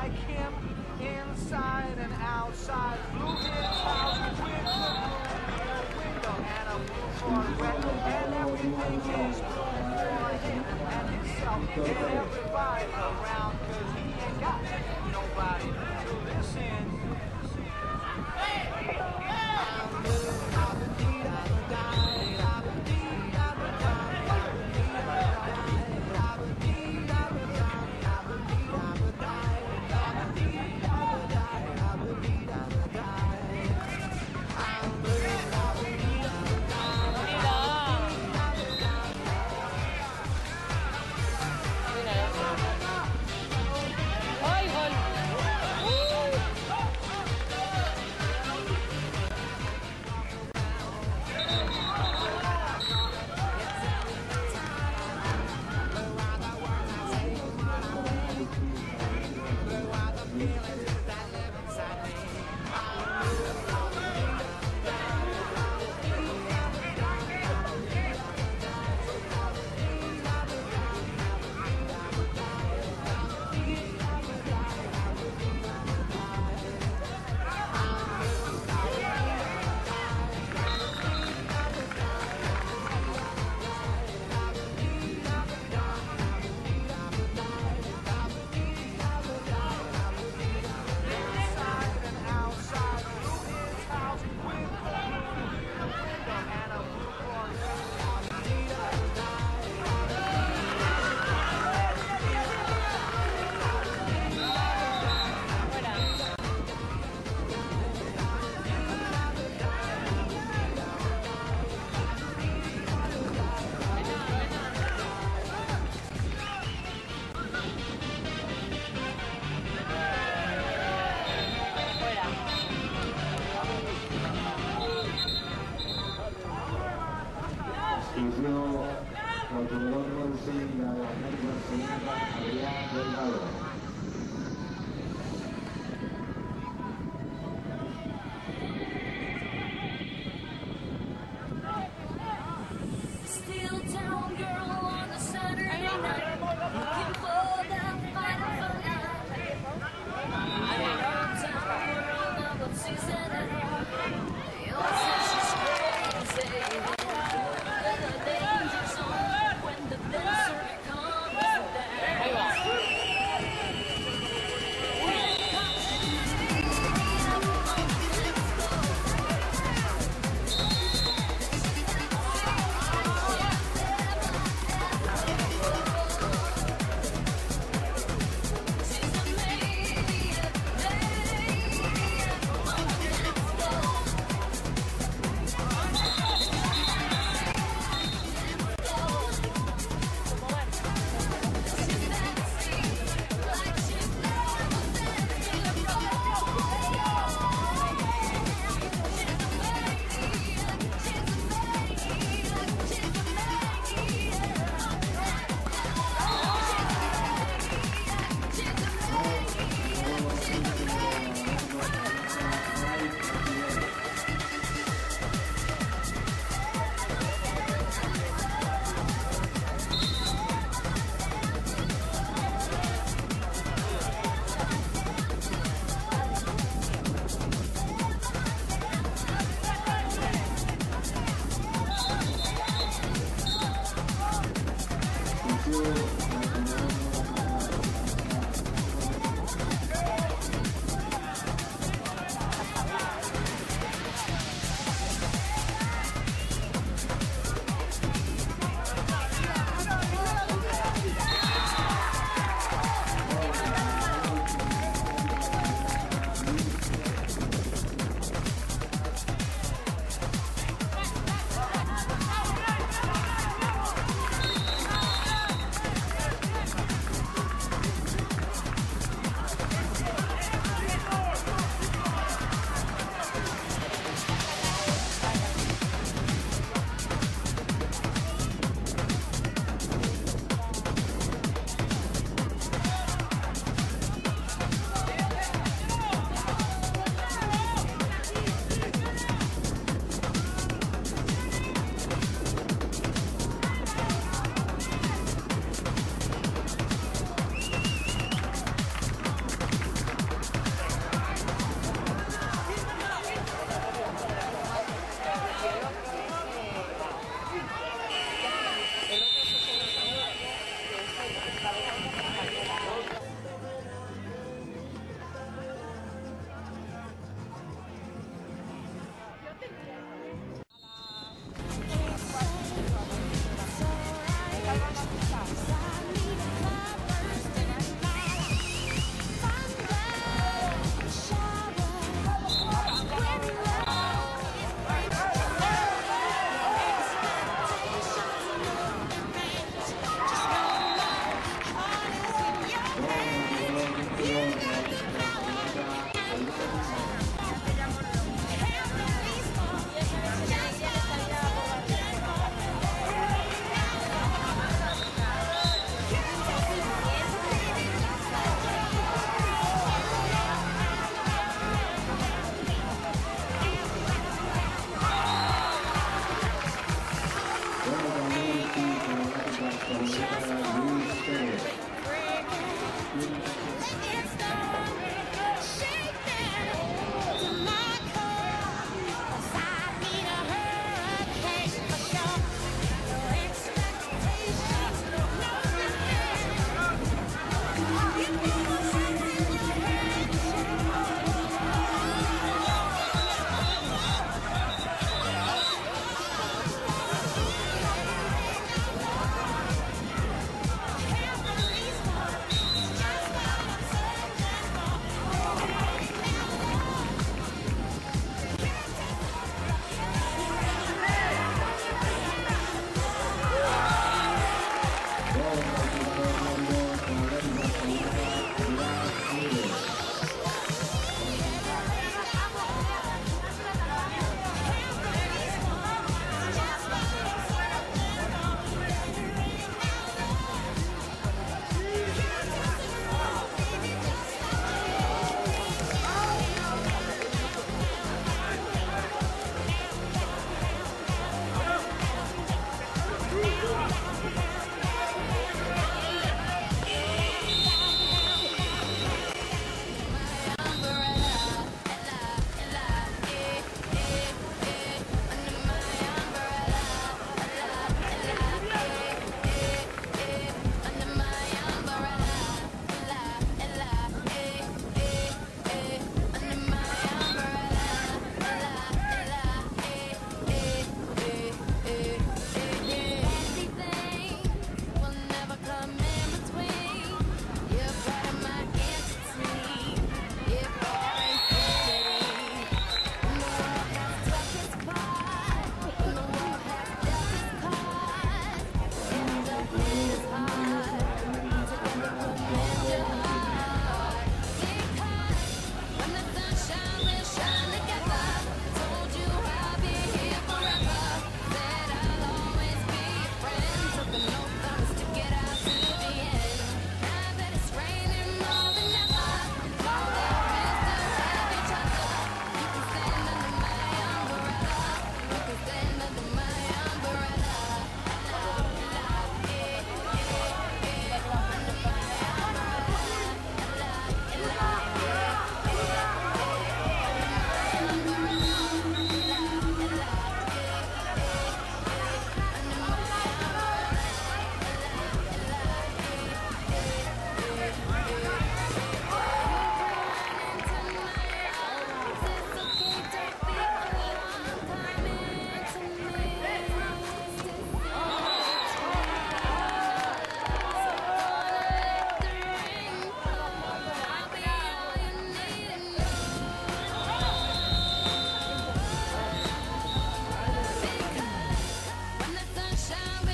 like him, inside and outside. Blew his house with the window. And a blue Corvette, and everything is blue for him and himself. And everybody around sunshine.